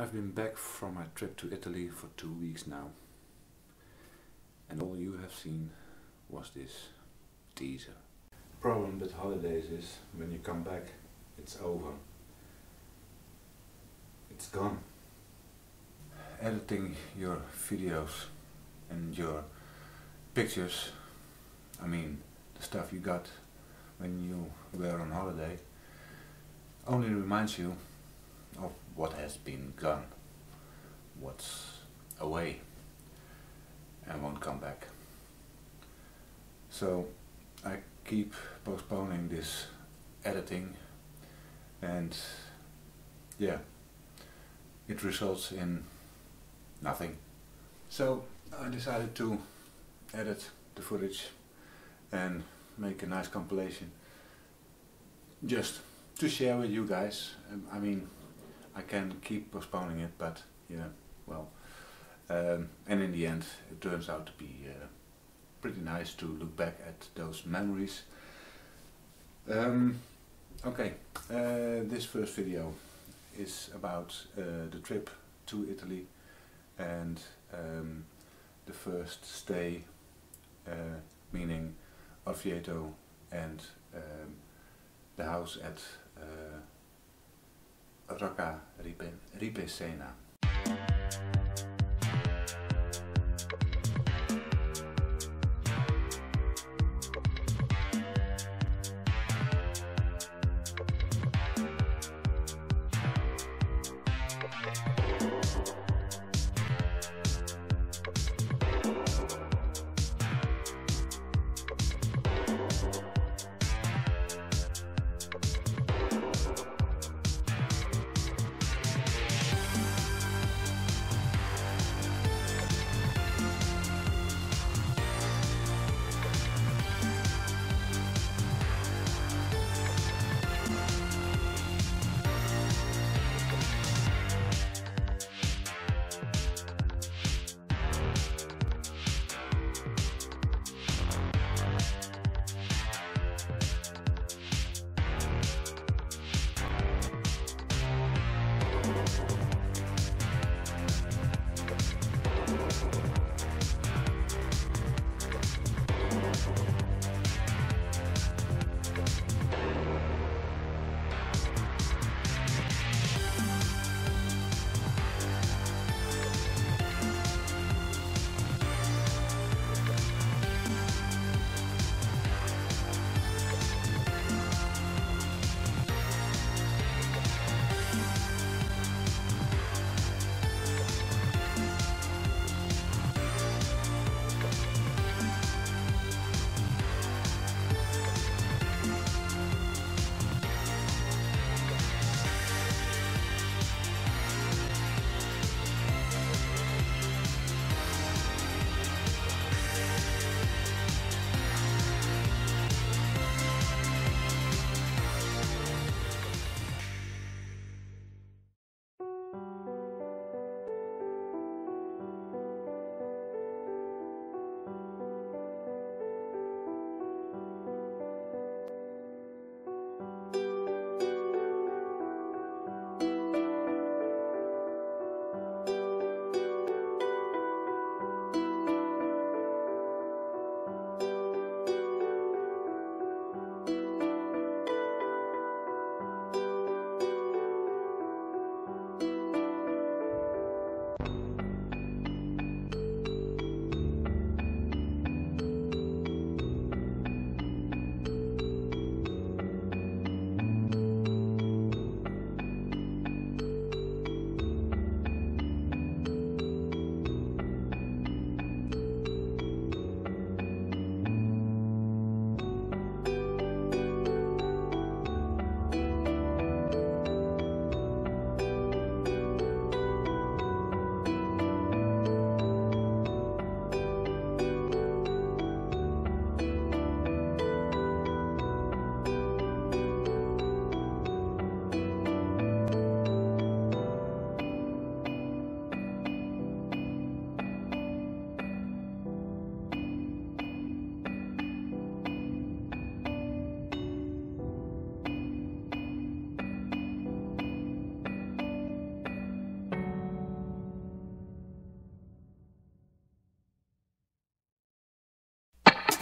I've been back from my trip to Italy for two weeks now. And all you have seen was this teaser. Problem with holidays is when you come back, it's over. It's gone. Editing your videos and your pictures, I mean the stuff you got when you were on holiday, only reminds you of what has been gone, what's away and won't come back. So I keep postponing this editing and yeah, it results in nothing. So I decided to edit the footage and make a nice compilation just to share with you guys. I mean, I can keep postponing it, but yeah, well, um, and in the end, it turns out to be uh, pretty nice to look back at those memories. Um, okay, uh, this first video is about uh, the trip to Italy and um, the first stay, uh, meaning Orvieto and um, the house at roca ripe Ripe sena.